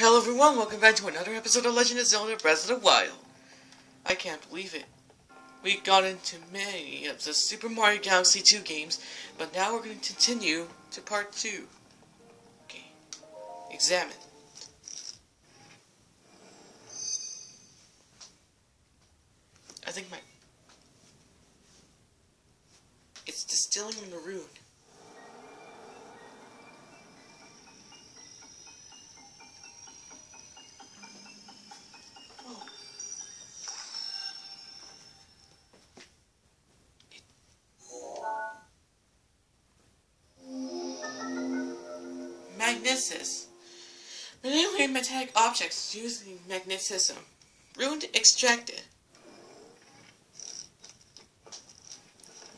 Hello everyone, welcome back to another episode of Legend of Zelda Breath of the Wild. I can't believe it. We got into many of the Super Mario Galaxy 2 games, but now we're going to continue to part 2. Okay. Examine. I think my... It's distilling in the rune. Metallic objects using magnetism. Ruined extracted.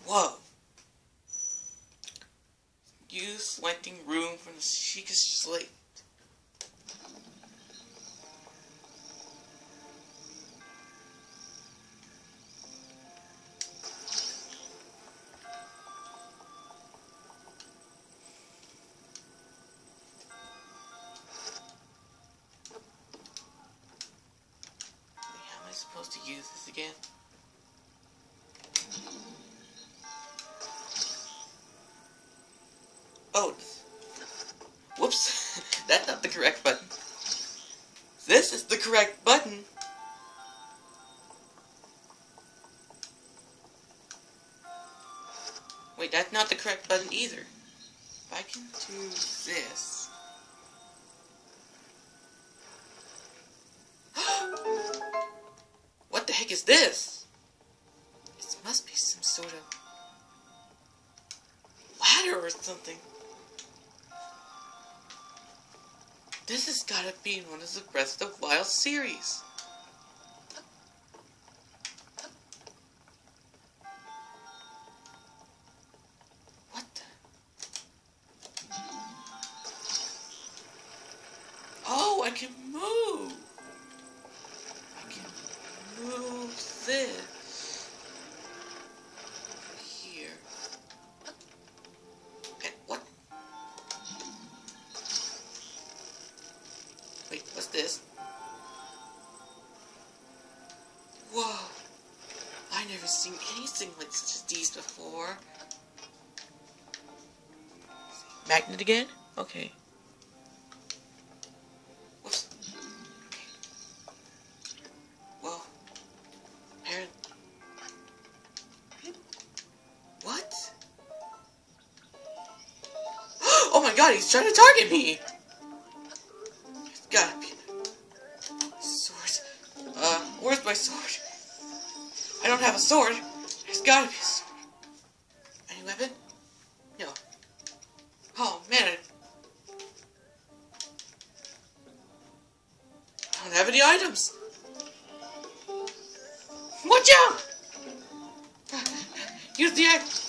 Whoa. Use selecting room from the Sheikah slate. Again? Oh, whoops, that's not the correct button. This is the correct button. Wait, that's not the correct button either. If I can do this. Is this? It must be some sort of ladder or something. This has gotta be in one of the Breath of the Wild series. What? Oh, I can move! Magnet again? Okay. What? Oh my god, he's trying to target me! It's gotta be. Sword. Uh, where's my sword? I don't have a sword. Watch out! Use the axe.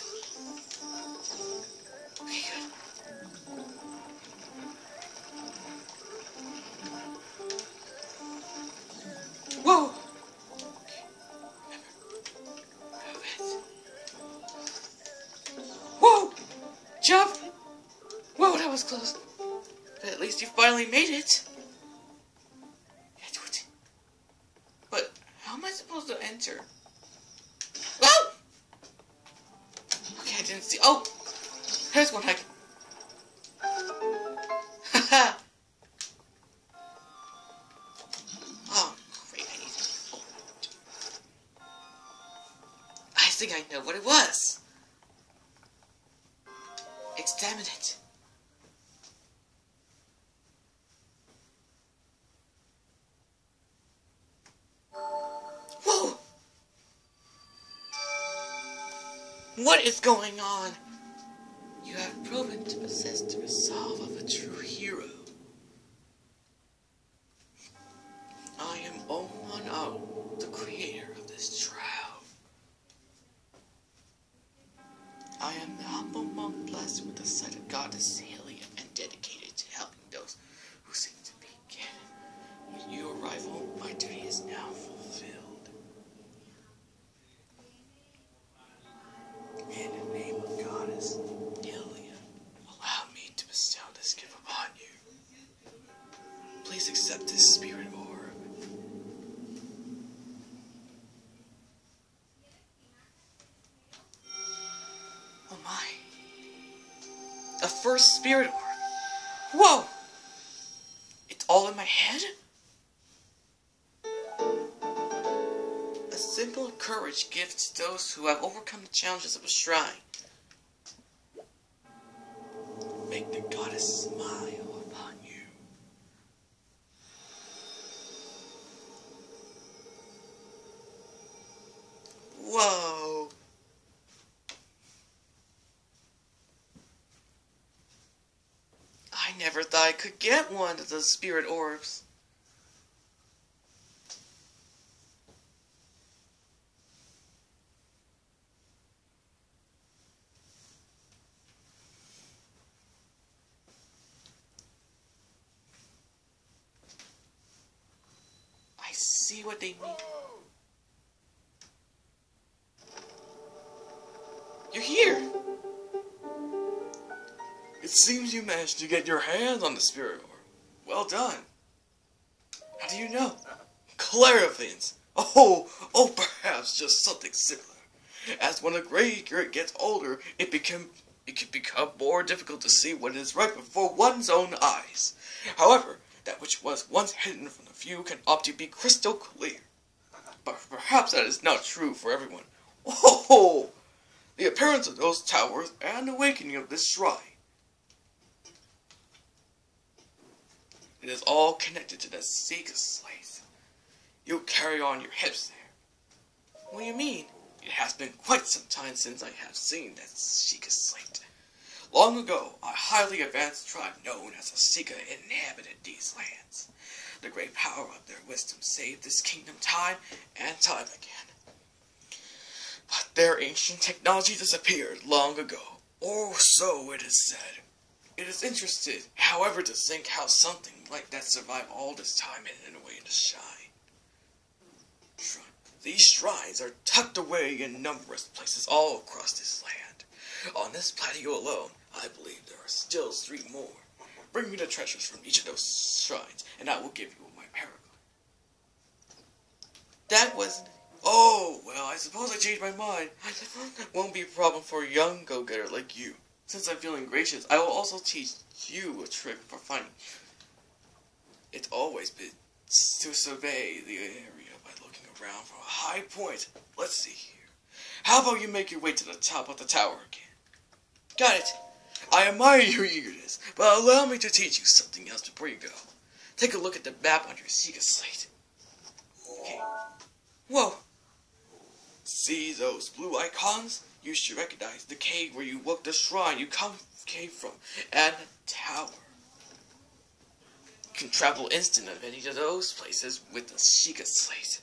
Examine it. Whoa! What is going on? You have proven to possess the resolve of a true hero. Spirit orb. Whoa! It's all in my head? A simple courage gift to those who have overcome the challenges of a shrine. Make the goddess smile upon you. Whoa! I could get one of those spirit orbs. I see what they mean. Seems you managed to get your hands on the spirit orb. Well done. How do you know? Clairvoyance. Oh, oh, perhaps just something similar. As when a gray spirit gets older, it become it can become more difficult to see what is right before one's own eyes. However, that which was once hidden from the view can often be crystal clear. But perhaps that is not true for everyone. Oh, the appearance of those towers and the awakening of this shrine. It is all connected to the Sheikah Slate. You carry on your hips there. What do you mean? It has been quite some time since I have seen that Sheikah Slate. Long ago, a highly advanced tribe known as the Sheikah inhabited these lands. The great power of their wisdom saved this kingdom time and time again. But their ancient technology disappeared long ago, or so it is said. It is interesting, however, to think how something like that survived all this time hidden away in the shrine. These shrines are tucked away in numerous places all across this land. On this plateau alone, I believe there are still three more. Bring me the treasures from each of those shrines, and I will give you my paragon. That was... Oh, well, I suppose I changed my mind. Won't be a problem for a young go-getter like you. Since I'm feeling gracious, I will also teach you a trick for finding. It's always been to survey the area by looking around from a high point. Let's see here. How about you make your way to the top of the tower again? Got it. I admire your eagerness, but allow me to teach you something else before you go. Take a look at the map on your Sheikah slate. Okay. Whoa. See those blue icons? You should recognize the cave where you walked the shrine you come came from, and the tower. Can travel instant of any of those places with the Sheikah slate.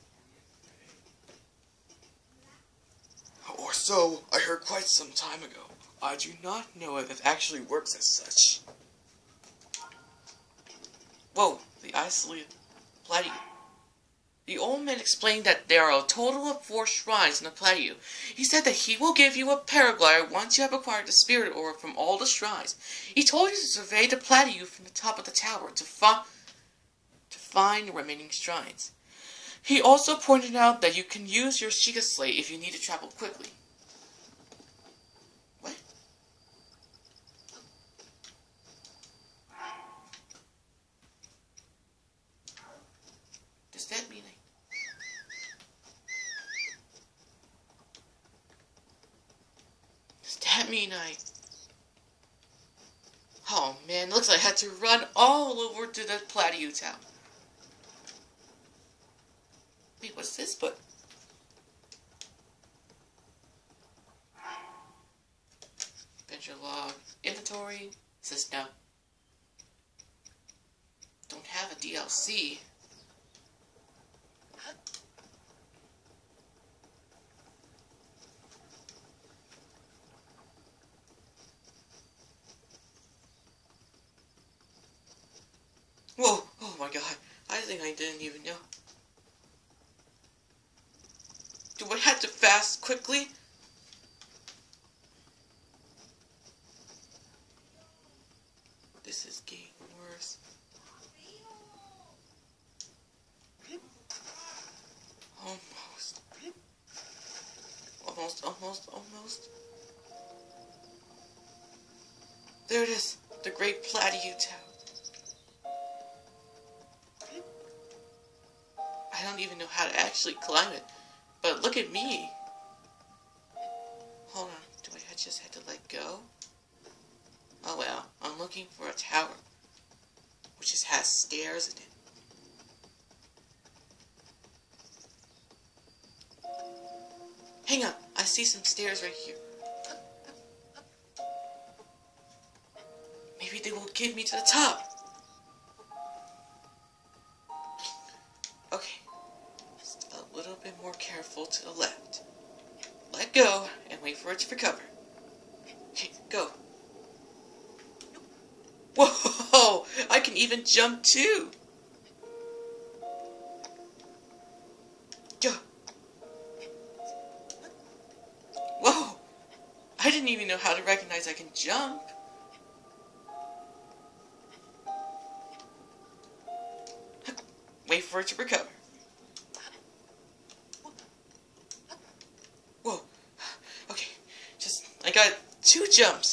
Or so I heard quite some time ago. I do not know if it actually works as such. Whoa, the isolated plateau. The old man explained that there are a total of four shrines in the plateau. He said that he will give you a paraglider once you have acquired the spirit orb from all the shrines. He told you to survey the plateau from the top of the tower to, fi to find the remaining shrines. He also pointed out that you can use your Sheikah Slate if you need to travel quickly. What? Does that mean I... Does that mean I... Oh man, looks like I had to run all over to the Plateau Town. Wait, what's this book? Adventure log. Inventory. Says no. Don't have a DLC. Whoa! Oh my god. I think I didn't even know. Do I have to fast quickly? A tower, which just has stairs in it. Hang on, I see some stairs right here. Maybe they will get me to the top. Okay, just a little bit more careful to the left. Let go and wait for it to recover. Okay, go. Whoa! I can even jump too! Whoa! I didn't even know how to recognize I can jump. Wait for it to recover. Whoa. Okay, just, I got two jumps.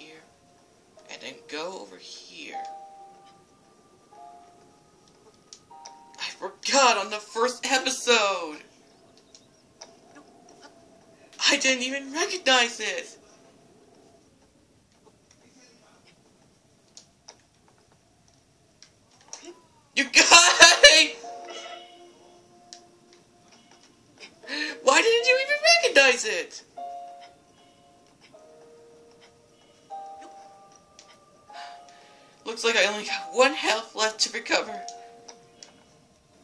Here, and then go over here. I forgot on the first episode! I didn't even recognize it! Only got one health left to recover.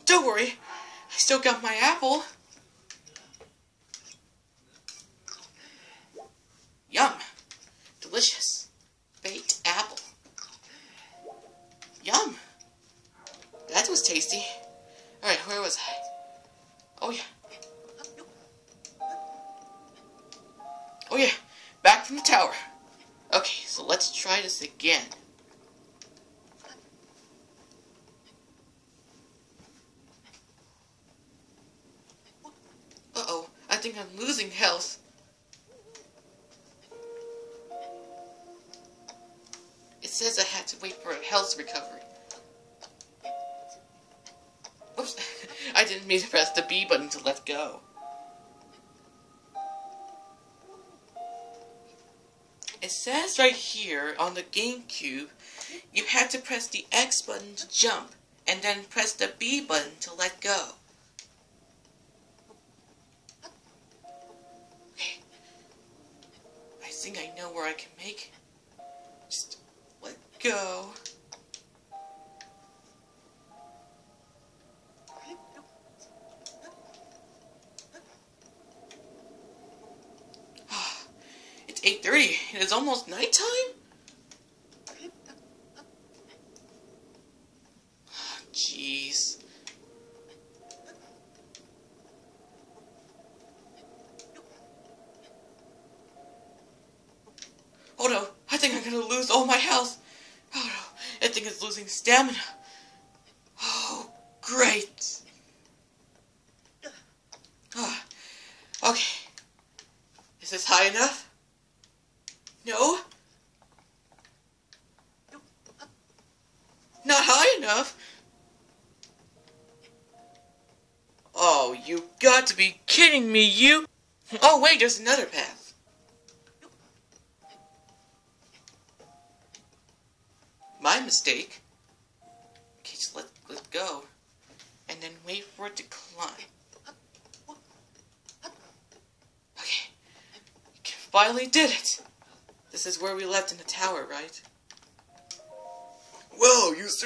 Don't worry, I still got my apple. Yum. Delicious. Baked apple. Yum. That was tasty. Alright, where was I? Oh yeah. Oh yeah, back from the tower. Okay, so let's try this again. Uh-oh, I think I'm losing health. It says I had to wait for a health recovery. Oops, I didn't mean to press the B button to let go. It says right here on the GameCube, you had to press the X button to jump, and then press the B button to let go. Think I know where I can make. it. Just let go. It's 8.30 and it's almost nighttime? Jeez. Oh no, I think I'm gonna lose all my health. Oh no, I think it's losing stamina. Oh, great. Oh, okay. Is this high enough? No? Not high enough? Oh, you got to be kidding me, you! Oh, wait, there's another path.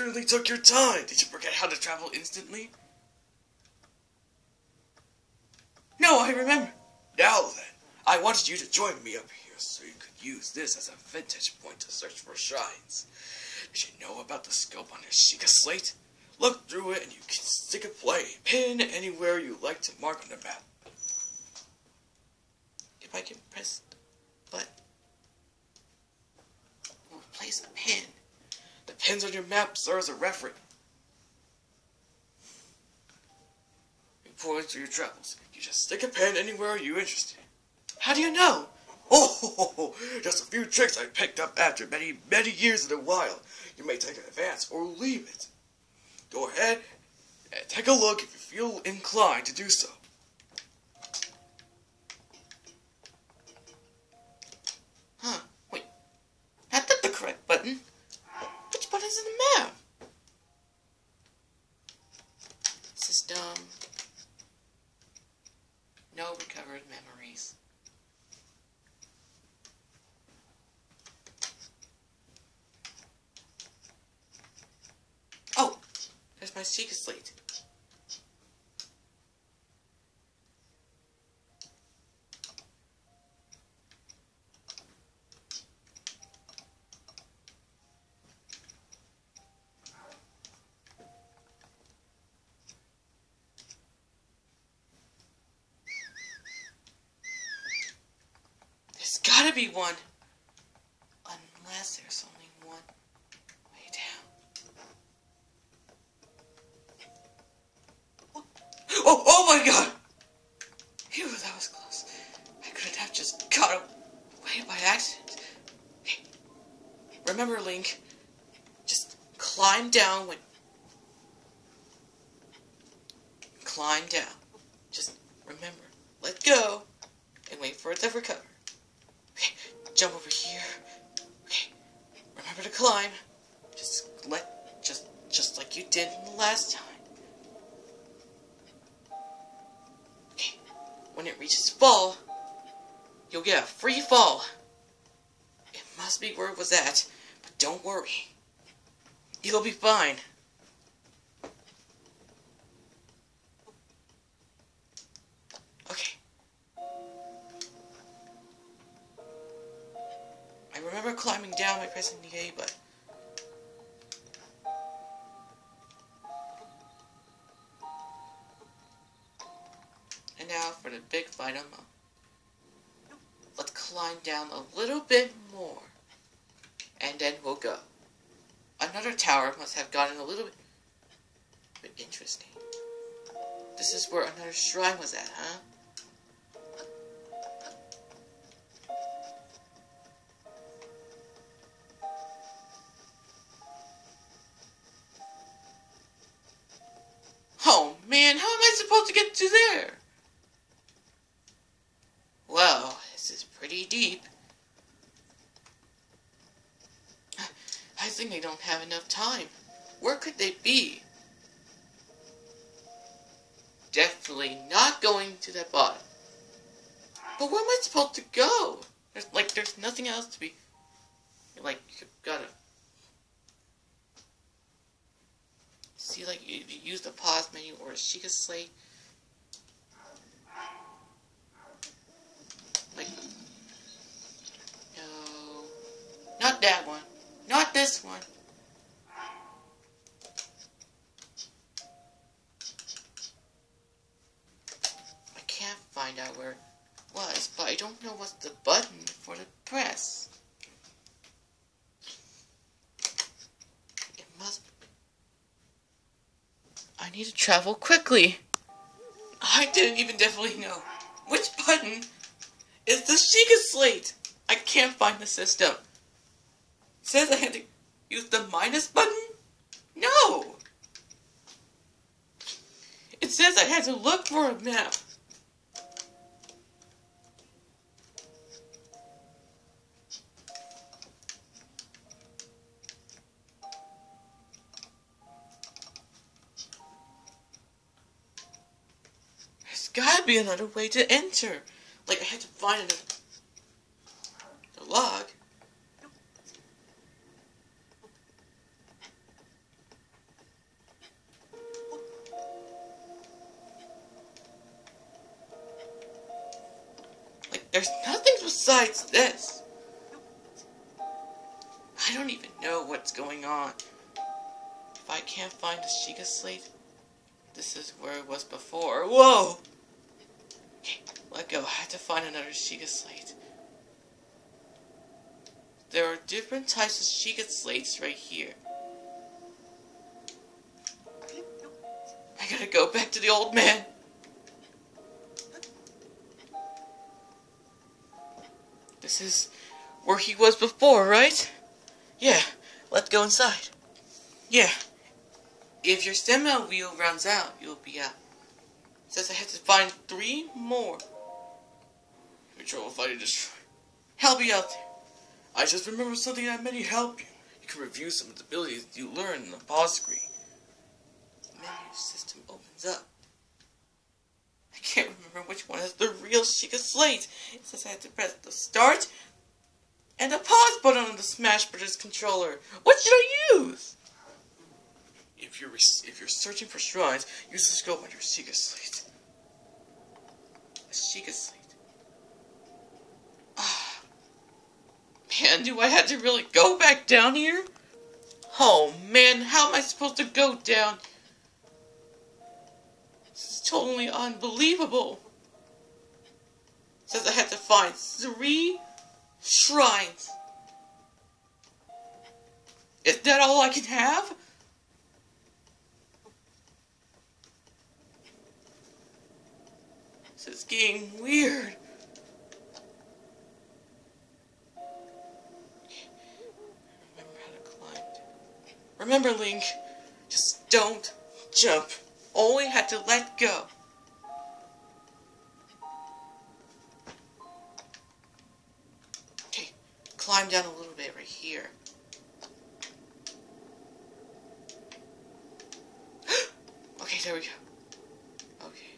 Certainly took your time. Did you forget how to travel instantly? No, I remember. Now then, I wanted you to join me up here so you could use this as a vantage point to search for shrines. Did you know about the scope on the Sheikah slate? Look through it and you can stick a play, pin anywhere you like to mark on the map. If I can press button. We'll place a pin. Pins on your map serve as a reference. Points to your travels. You just stick a pin anywhere you're interested. How do you know? Oh, just a few tricks I picked up after many, many years in the wild. You may take an advance or leave it. Go ahead and take a look if you feel inclined to do so. No recovered memories. Oh, there's my secret slate. Okay, jump over here. Okay, remember to climb. Just let, just, just like you did the last time. Okay, when it reaches fall, you'll get a free fall. It must be where it was at, but don't worry. You'll be fine. Down a little bit more. And then we'll go. Another tower must have gotten a little bit, interesting. This is where another shrine was at, huh? Don't have enough time. Where could they be? Definitely not going to that bottom. But where am I supposed to go? There's like there's nothing else to be like you gotta see like you, you use the pause menu or a Sheikah slate. Like no not that one. Not this one. I can't find out where it was, but I don't know what's the button for the press. It must I need to travel quickly. I didn't even definitely know. Which button is the Sheikah slate? I can't find the system. It says I had to use the minus button? No! It says I had to look for a map. Be another way to enter. Like I had to find another the log. Like there's nothing besides this. I don't even know what's going on. If I can't find the Sheikah slate, this is where it was before. Whoa! Let go. I had to find another Sheikah slate. There are different types of Sheikah slates right here. I gotta go back to the old man. This is where he was before, right? Yeah, let's go inside. Yeah. If your stamina wheel runs out, you'll be out. Says I have to find three more. Control fighting destroy. Help you out there. I just remember something that may help you. You can review some of the abilities you learned in the pause screen. The menu system opens up. I can't remember which one is the real Sheikah Slate. It says I have to press the start and the pause button on the Smash Bros. controller. What should I use? If you're if you're searching for shrines, use the scope on your Sheikah Slate. A Sheikah Slate. Ah, man, do I have to really go back down here? Oh man, how am I supposed to go down? This is totally unbelievable. It says I have to find three shrines. Is that all I can have? This is getting weird. Remember, Link, just don't jump. Only had to let go. Okay, climb down a little bit right here. okay, there we go. Okay.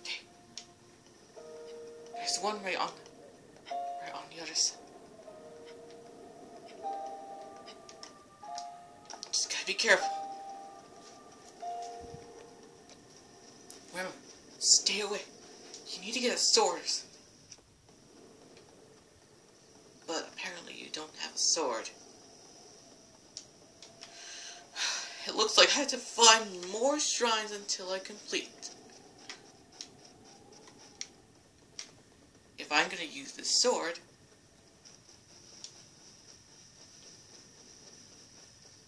Okay. There's one right on right on the other side. Be careful. Remember, stay away. You need to get a sword. But apparently you don't have a sword. It looks like I have to find more shrines until I complete. If I'm gonna use this sword,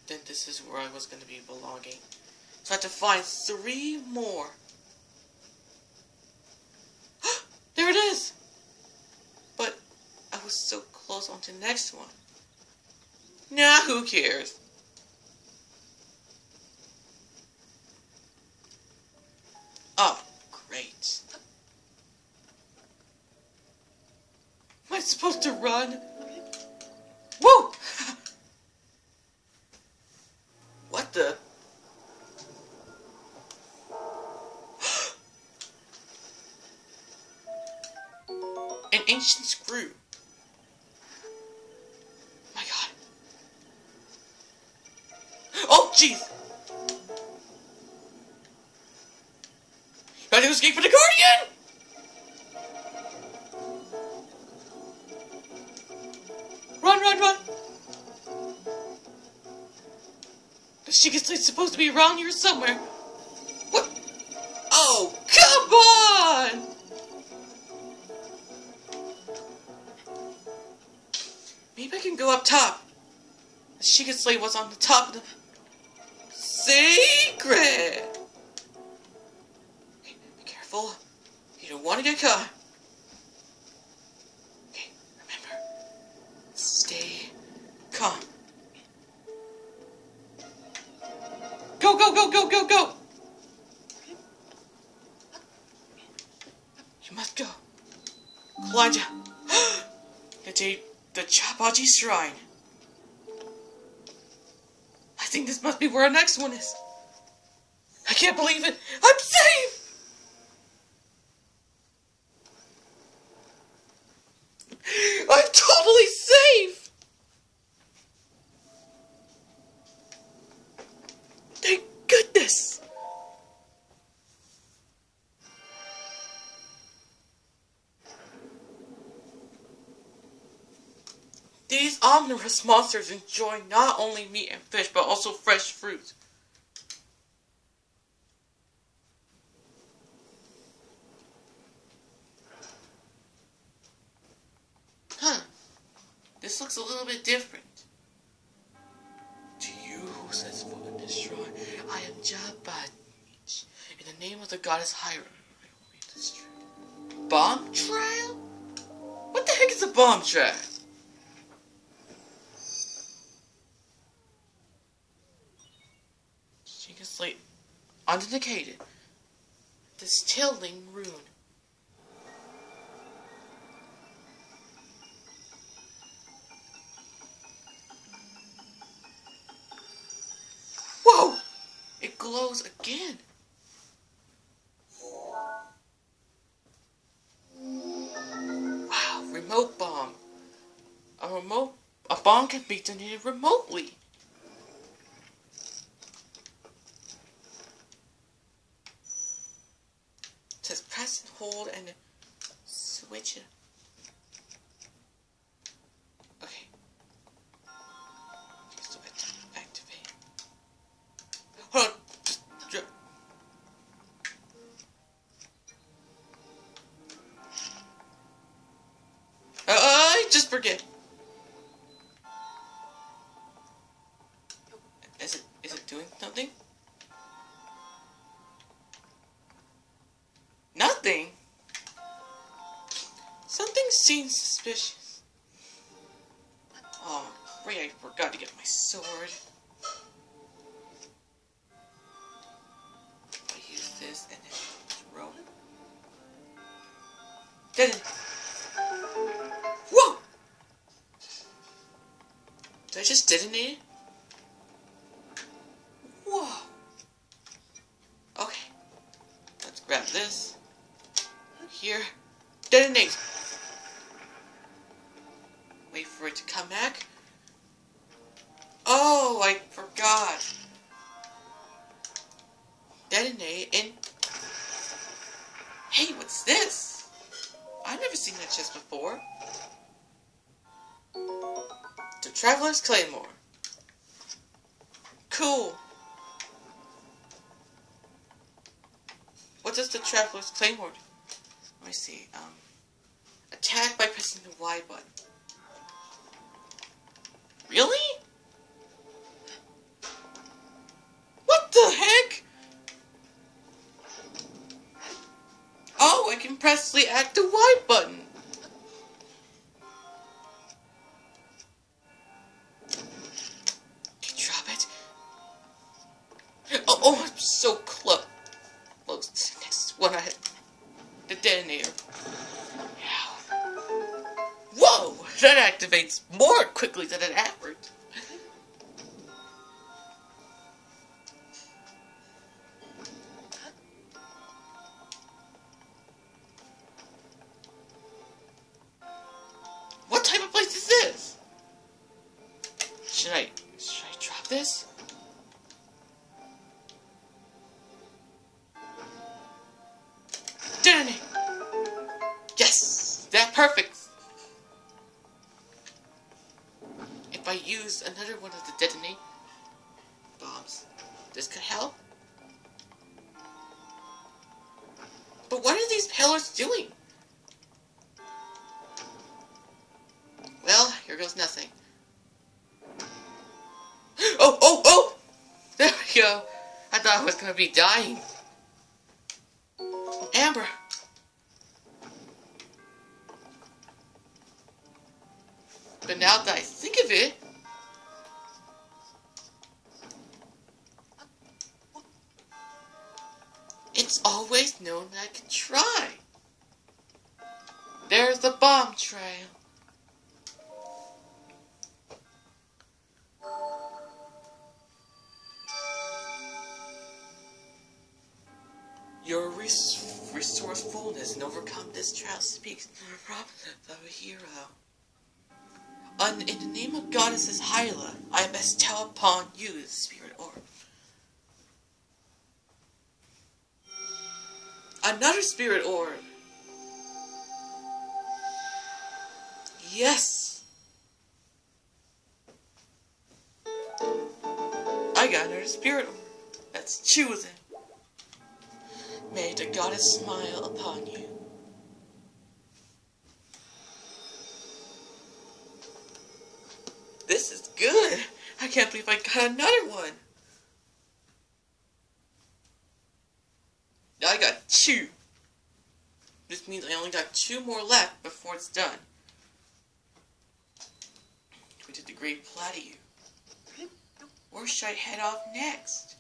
then this was gonna be belonging. So I have to find three more. there it is! But I was so close on to the next one. Nah, who cares? Oh, great. Am I supposed to run? Escape for the Guardian! Run, run, run! The Sheikah supposed to be around here somewhere. What? Oh, come on! Maybe I can go up top. The Slate was on the top of the secret. Go, go, go! You must go. Down. the, the Ja Baij Shrine. I think this must be where our next one is. I can't believe it. I'm safe! omnivorous monsters enjoy not only meat and fish, but also fresh fruit. Huh. This looks a little bit different. To you who sets foot in this shrine, I am Ja Baij. In the name of the goddess Hylia. Bomb trial? What the heck is a bomb trial? Undicated. This tilling rune. Whoa! It glows again. Wow, remote bomb. A remote a bomb can be detonated remotely. It says press and hold and switch it. Okay. Activate. Hold. Uh, just forget. Seems. Oh, great! I forgot to get my sword. I use this and then throw it. It? Whoa! Did I just detonate it? And... Hey, what's this? I've never seen that chest before. The Traveler's Claymore. Cool. What does the Traveler's Claymore do? Let me see. Um, attack by pressing the Y button. Really? The act the Should I should I drop this? Detonate! Yes! That perfect! If I use another one of the detonate bombs, this could help. But what are these pillars doing? Well, here goes nothing. I thought I was gonna be dying. Amber. But now that I think of it, it's always known that I can try. There's the bomb trail. Your res- resourcefulness and overcome this trial speaks to the problem of a hero. In the name of goddesses Hylia, I bestow upon you the spirit orb. Another spirit orb. Yes. I got another spirit orb. That's choosing. May the goddess smile upon you. This is good. I can't believe I got another one. I got two. This means I only got two more left before it's done. We did the Great Plateau. Where should I head off next?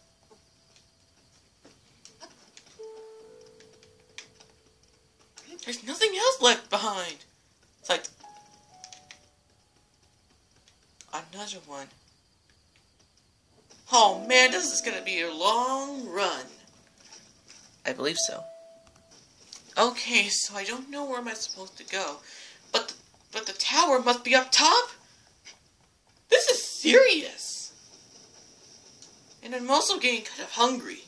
There's nothing else left behind. It's like another one. Oh man, this is gonna be a long run. I believe so. Okay, so I don't know where am I supposed to go, but the, but the tower must be up top. This is serious, and I'm also getting kind of hungry.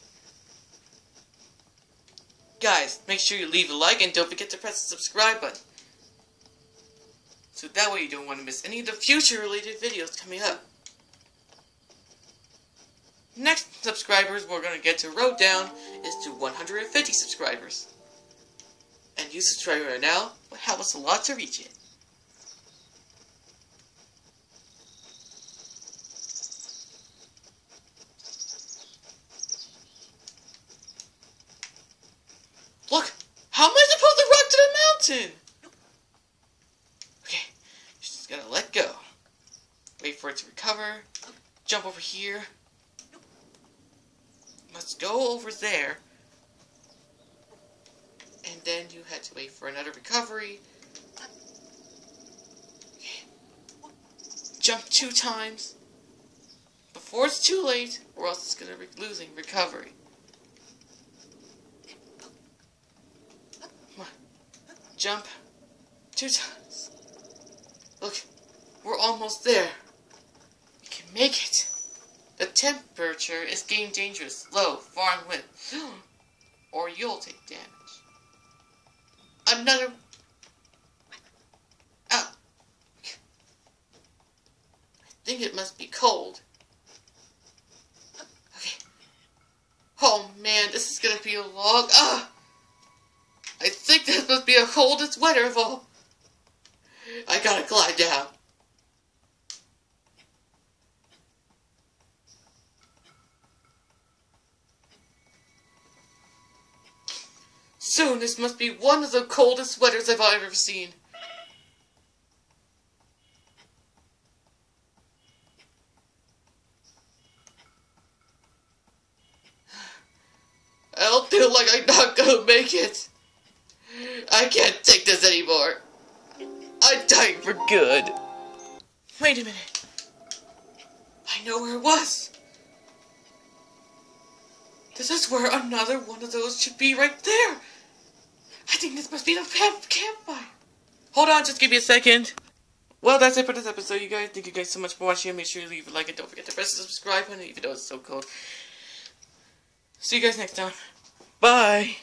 Guys, make sure you leave a like and don't forget to press the subscribe button. So that way you don't want to miss any of the future related videos coming up. Next subscribers we're going to get to road down is to 150 subscribers. And you subscribe right now will help us a lot to reach it. Look! How am I supposed to mountain? Okay, just gotta let go. Wait for it to recover. Jump over here. Let's go over there. And then you had to wait for another recovery. Okay. Jump two times. Before it's too late, or else it's gonna be losing recovery. Come on. Jump two times. Look, we're almost there. We can make it. The temperature is getting dangerous, low, far and or you'll take damage. Another. Oh. I think it must be cold. Okay. Oh man, this is gonna be a long. Ah! I think this must be the coldest weather of all. I gotta glide down. Soon this must be one of the coldest weathers I've ever seen. I don't feel like I'm not gonna make it. I can't take this anymore. I'm dying for good. Wait a minute. I know where it was. This is where another one of those should be right there. I think this must be the camp campfire. Hold on, just give me a second. Well, that's it for this episode, you guys. Thank you guys so much for watching. Make sure you leave a like and don't forget to press the subscribe button, even though it's so cold. See you guys next time. Bye.